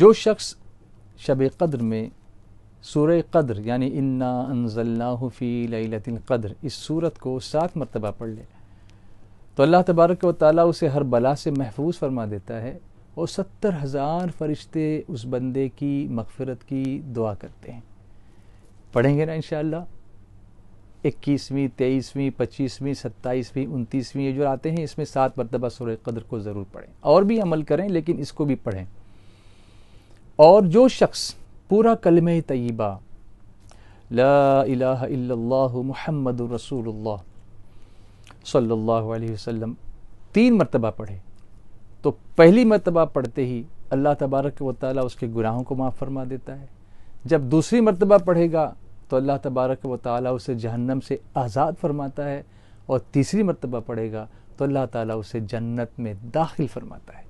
جو شخص شب قدر میں سورہ قدر یعنی انا انزلناہ فی لیلت القدر، اس صورت کو سات مرتبہ پڑھ لے۔ تو اللہ تبارک و تعالیٰ اسے ہر بلا سے محفوظ فرما دیتا ہے اور ستر ہزار فرشتے اس بندے کی مغفرت کی دعا کرتے ہیں۔ پڑھیں گے نا انشاءاللہ۔ اکیسویں، تیئیسویں، پچیسویں، ستائیسویں، انتیسویں، یہ جو آتے ہیں اس میں سات مرتبہ سورہ قدر کو ضرور پڑھیں۔ اور بھی عمل کریں لیکن اس کو بھی پڑھیں۔ اور جو شخص پورا کلمہ طیبہ، لا الہ الا اللہ محمد رسول اللہ صلی اللہ علیہ وسلم، تین مرتبہ پڑھے۔ تو پہلی مرتبہ پڑھتے ہی اللہ تبارک و تعالیٰ اس کے گناہوں کو معاف فرما دیتا ہے۔ جب دوسری مرتبہ پڑھے گا تو اللہ تبارک و تعالیٰ اسے جہنم سے آزاد فرماتا ہے اور تیسری مرتبہ پڑھے گا تو اللہ تعالیٰ اسے جنت میں داخل فرماتا ہے۔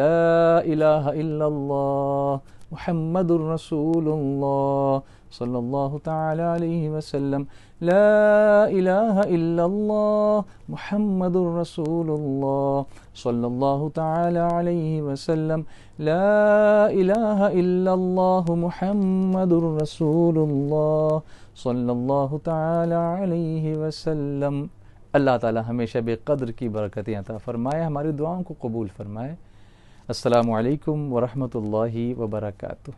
لا الہ إلا اللہ محمد رسول الله صلى الله تعالى عليه وسلم. لا إله إلا الله محمد رسول الله صلى الله تعالى عليه وسلم. لا إله إلا الله محمد رسول الله صلى الله تعالى عليه وسلم. اللہ تعالی ہمیشہ بے قدر کی برکتیں عطا فرمائے، ہماری دعاؤں کو قبول فرمائے۔ السلام علیکم ورحمۃ اللہ وبرکاتہ۔